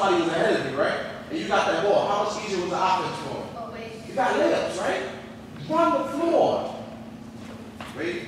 somebody was ahead of you, right? And you got that ball. How much easier was the offense for him? Oh, you got layups, right? Run the floor. Ready?